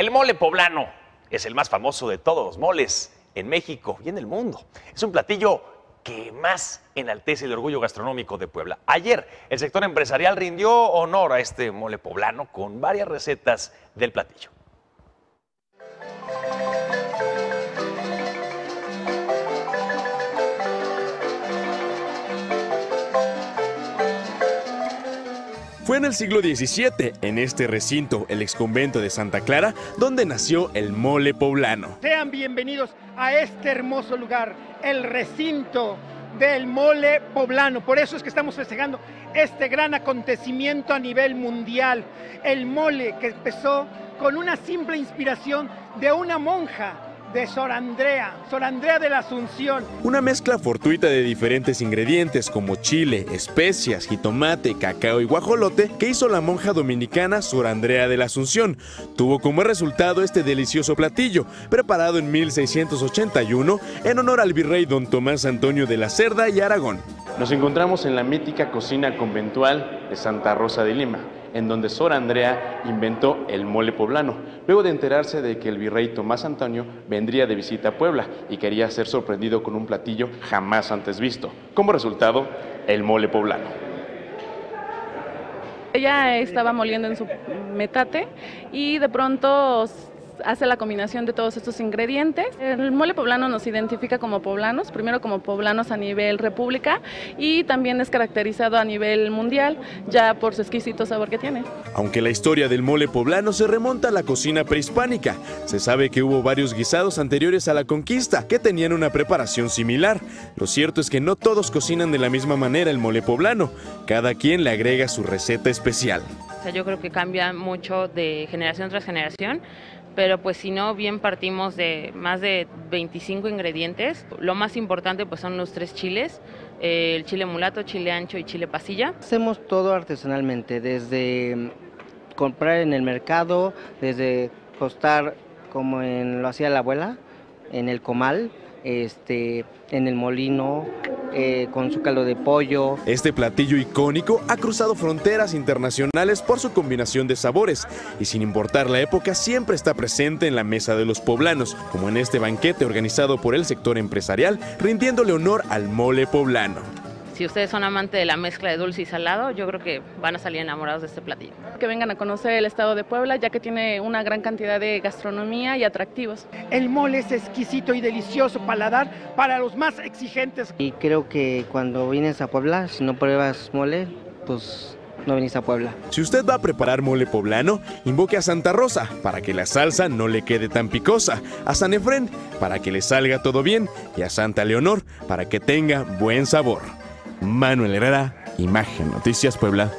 El mole poblano es el más famoso de todos los moles en México y en el mundo. Es un platillo que más enaltece el orgullo gastronómico de Puebla. Ayer el sector empresarial rindió honor a este mole poblano con varias recetas del platillo. Fue en el siglo XVII, en este recinto, el exconvento de Santa Clara, donde nació el mole poblano. Sean bienvenidos a este hermoso lugar, el recinto del mole poblano. Por eso es que estamos festejando este gran acontecimiento a nivel mundial. El mole que empezó con una simple inspiración de una monja de Sor Andrea, Sor Andrea de la Asunción. Una mezcla fortuita de diferentes ingredientes como chile, especias, jitomate, cacao y guajolote que hizo la monja dominicana Sor Andrea de la Asunción. Tuvo como resultado este delicioso platillo, preparado en 1681 en honor al virrey don Tomás Antonio de la Cerda y Aragón. Nos encontramos en la mítica cocina conventual de Santa Rosa de Lima en donde Sor Andrea inventó el mole poblano, luego de enterarse de que el virrey Tomás Antonio vendría de visita a Puebla y quería ser sorprendido con un platillo jamás antes visto. Como resultado, el mole poblano. Ella estaba moliendo en su metate y de pronto hace la combinación de todos estos ingredientes. El mole poblano nos identifica como poblanos, primero como poblanos a nivel república y también es caracterizado a nivel mundial ya por su exquisito sabor que tiene. Aunque la historia del mole poblano se remonta a la cocina prehispánica, se sabe que hubo varios guisados anteriores a la conquista que tenían una preparación similar. Lo cierto es que no todos cocinan de la misma manera el mole poblano, cada quien le agrega su receta especial. O sea, yo creo que cambia mucho de generación tras generación pero pues si no, bien partimos de más de 25 ingredientes. Lo más importante pues son los tres chiles, eh, el chile mulato, chile ancho y chile pasilla. Hacemos todo artesanalmente, desde comprar en el mercado, desde costar como en, lo hacía la abuela, en el comal, este, en el molino, eh, con su caldo de pollo. Este platillo icónico ha cruzado fronteras internacionales por su combinación de sabores y sin importar la época siempre está presente en la mesa de los poblanos, como en este banquete organizado por el sector empresarial, rindiéndole honor al mole poblano si ustedes son amantes de la mezcla de dulce y salado, yo creo que van a salir enamorados de este platillo. Que vengan a conocer el estado de Puebla, ya que tiene una gran cantidad de gastronomía y atractivos. El mole es exquisito y delicioso paladar para los más exigentes. Y creo que cuando vienes a Puebla, si no pruebas mole, pues no venís a Puebla. Si usted va a preparar mole poblano, invoque a Santa Rosa para que la salsa no le quede tan picosa, a San Efren para que le salga todo bien y a Santa Leonor para que tenga buen sabor. Manuel Herrera, Imagen Noticias Puebla.